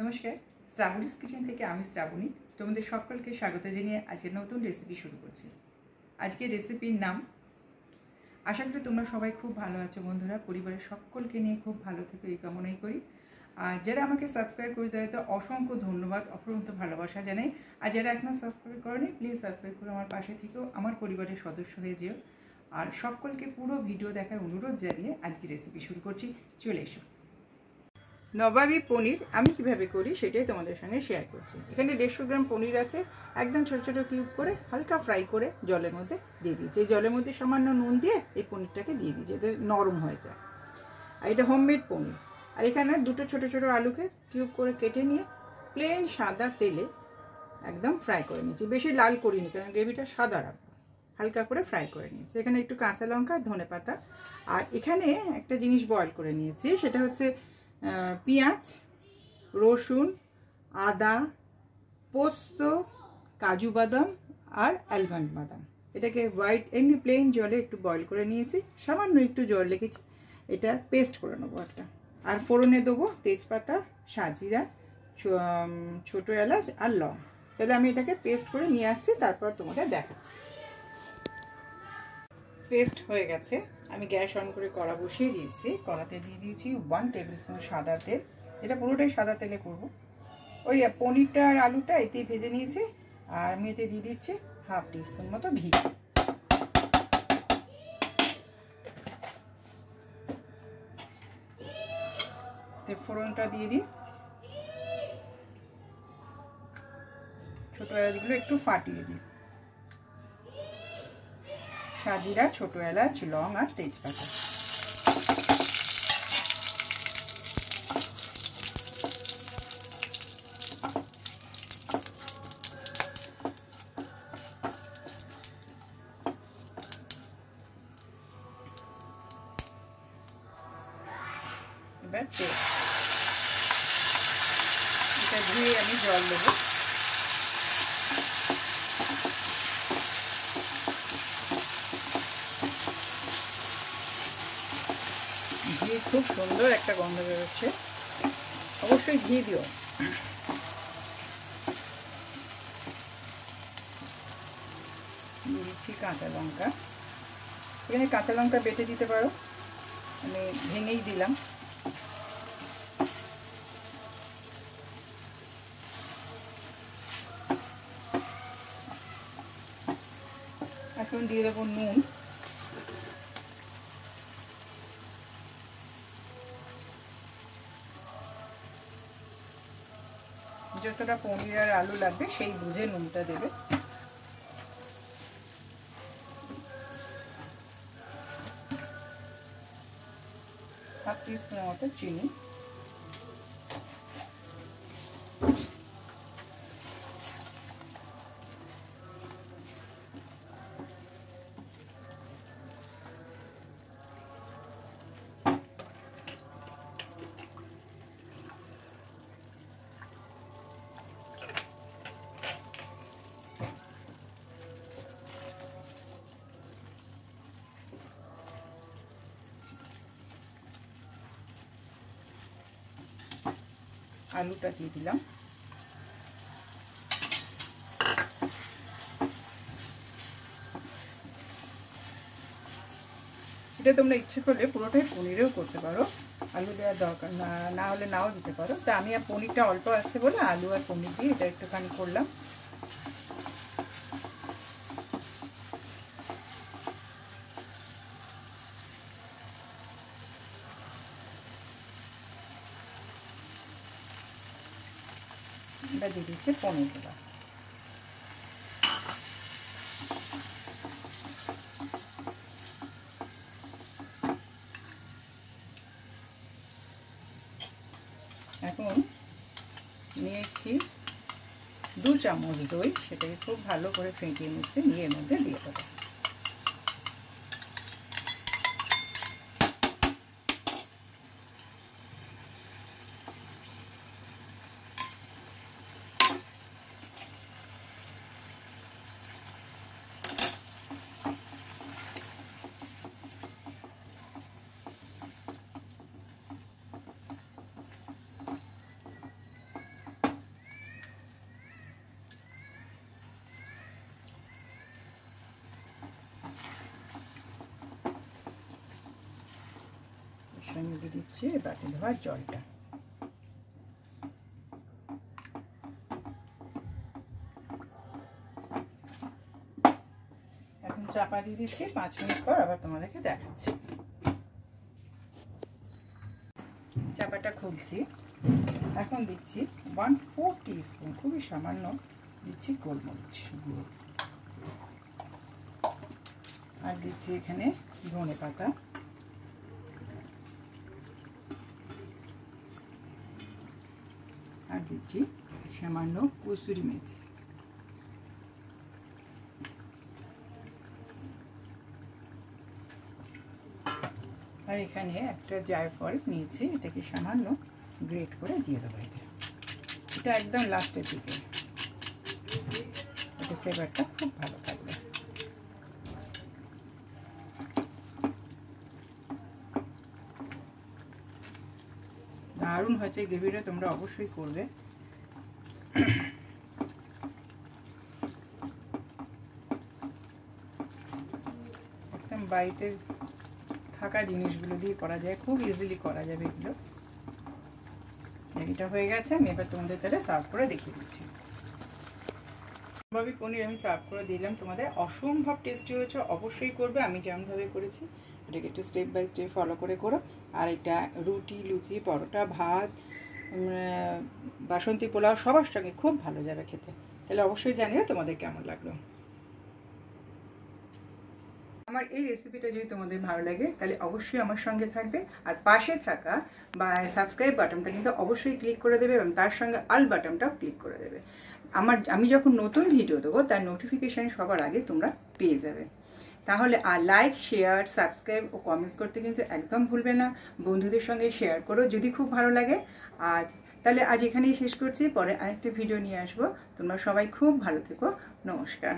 নমস্কার, শ্রাবণীস কিচেন থেকে আমি শ্রাবণী। তোমাদের সকলকে স্বাগত জানিয়ে আজকে নতুন রেসিপি শুরু করছি। আজকের রেসিপির নাম, আশা করি তোমরা সবাই খুব ভালো আছো বন্ধুরা। পরিবারের সকলকে নিয়ে খুব ভালো থেকে, এই কামনাই করি। আর যারা আমাকে সাবস্ক্রাইব করে দেয় তো অসংখ্য ধন্যবাদ অপরন্ত ভালোবাসা জানাই। আর যারা এখনও সাবস্ক্রাইব করেনি প্লিজ সাবস্ক্রাইব করে আমার পাশে থেকেও আমার পরিবারের সদস্য হয়ে যেও। আর সকলকে পুরো ভিডিও দেখার অনুরোধ জানিয়ে আজকে রেসিপি শুরু করছি। চলে এসো। নবাবি পনির আমি কীভাবে করি সেটাই তোমাদের সঙ্গে শেয়ার করছি। এখানে দেড়শো গ্রাম পনির আছে, একদম ছোটো ছোটো কিউব করে হালকা ফ্রাই করে জলের মধ্যে দিয়ে দিয়েছি। এই জলের মধ্যে সামান্য নুন দিয়ে এই পনিরটাকে দিয়ে দিয়েছি, এতে নরম হয়ে যায়। আর এটা হোমমেড পনির। আর এখানে দুটো ছোট ছোট আলুকে কিউব করে কেটে নিয়ে প্লেন সাদা তেলে একদম ফ্রাই করে নিয়েছি। বেশি লাল করিনি, কারণ গ্রেভিটা সাদা রাখব। হালকা করে ফ্রাই করে নিয়েছি। এখানে একটু কাঁচা লঙ্কা ধনে পাতা আর এখানে একটা জিনিস বয়েল করে নিয়েছি, সেটা হচ্ছে পেঁয়াজ, রসুন, আদা, পোস্ত, কাজু বাদাম আর অ্যালমন্ড বাদাম। এটাকে হোয়াইট এমনি প্লেন জলে একটু বয়েল করে নিয়েছি। সামান্য একটু জল লেগেছি এটা পেস্ট করে নেব একটা। আর ফোড়নে দেবো তেজপাতা, সাজিরা ছোটো এলাচ আর লং। তাহলে আমি এটাকে পেস্ট করে নিয়ে আসছি, তারপর তোমাদের দেখাচ্ছি। পেস্ট হয়ে গেছে। আমি গ্যাস অন করে কড়া বসিয়ে দিয়েছি। কড়াতে দিয়ে দিয়েছি ওয়ান টেবিল স্পুন সাদা তেল। এটা পুরোটাই সাদা তেলে করব। ওই পনিরটা আর আলুটা এতেই ভেজে নিয়েছি। আর আমি এতে দিয়ে দিচ্ছি হাফ টিস্পুন মতো ঘি। ফোড়নটা দিয়ে দিই। ছোটো এলাচগুলো একটু ফাটিয়ে দিই। সাজিরা ছোট এলাচ লং আর তেজপাতা এবার তেল এটা ধুয়ে আমি জল দেবো খুব সুন্দর একটা গন্ধ বেরোচ্ছে। অবশ্যই ঘি দিও। দিচ্ছি কাঁচা লঙ্কা। এখানে কাঁচা লঙ্কা বেটে দিতে পারো। আমি ভেঙেই দিলাম। এখন দিয়ে দেবো নুন। যতটা পনির আর আলু লাগবে সেই বুঝে নুনটা দেবে। হাফ টিস্পুন মতো চিনি। আলুটা দিয়ে দিলাম। এটা তোমরা ইচ্ছে করলে পুরোটাই পনিরেও করতে পারো। আলু দেওয়ার দরকার না হলে নাও দিতে পারো। তা আমি আর পনিরটা অল্প আছে বলে আলু আর পনির দিয়ে এটা একটুখানি করলাম। এটা দিয়ে দিচ্ছে পনিরটা এখন নিয়েছি দু চামচ দই, সেটাকে খুব ভালো করে ফেটিয়ে নিচ্ছে, নিয়ে মধ্যে দিয়ে দেবো। এখানে দিয়ে দিচ্ছি বাটি ধোয়ার জলটা। এখন চাপা দিয়ে দিচ্ছি, পাঁচ মিনিট পর আবার তোমাদেরকে দেখাচ্ছি। চাপাটা খুলছি। এখন দিচ্ছি ওয়ান ফোর স্পুন খুবই সামান্য দিচ্ছি গোলমরিচ গুঁড়ো। আর দিচ্ছি এখানে ধনে পাতা আর দিচ্ছি সামান্য কসুরি মেথি। আর এখানে একটা জায়ফল নিয়েছি, এটাকে সামান্য গ্রেট করে দিয়ে দেবো এটা এটা একদম লাস্টের দিকে। এটা ফ্লেভারটা খুব ভালো থাকবে। দারুণ হয়েছে এই গ্রেভিটা তোমরা অবশ্যই করবে। একদম বাড়িতে থাকা জিনিসগুলো দিয়ে করা যায়, খুব ইজিলি করা যাবে এগুলো। গ্রেভিটা হয়ে গেছে, আমি এবার তোমাদের তাহলে সার্ভ করে দেখিয়ে দিচ্ছি। পনির আমি সার্ভ করে দিলাম, তোমাদের অসম্ভব টেস্টি হয়েছে, অবশ্যই করবে, আমি যেমনভাবে করেছি। এটাকে একটু স্টেপ বাই স্টেপ ফলো করে করো। আর এটা রুটি, লুচি, পরোটা, ভাত বাসন্তী পোলাও সবার সঙ্গে খুব ভালো যাবে খেতে। তাহলে অবশ্যই জানিও তোমাদের কেমন লাগল। আমার এই রেসিপিটা যদি তোমাদের ভালো লাগে, তাহলে অবশ্যই আমার সঙ্গে থাকবে। আর পাশে থাকা বা সাবস্ক্রাইব বাটনটা কিন্তু অবশ্যই ক্লিক করে দেবে এবং তার সঙ্গে আল বাটনটাও ক্লিক করে দেবে। আমার, আমি যখন নতুন ভিডিও দেবো, তার নোটিফিকেশান সবার আগে তোমরা পেয়ে যাবে। তাহলে আর লাইক শেয়ার সাবস্ক্রাইব ও কমেন্টস করতে কিন্তু একদম ভুলবে না। বন্ধুদের সঙ্গে শেয়ার করো যদি খুব ভালো লাগে। আজ, তাহলে আজ এখানেই শেষ করছি। পরে আরেকটা ভিডিও নিয়ে আসব। তোমরা সবাই খুব ভালো থেকো। নমস্কার।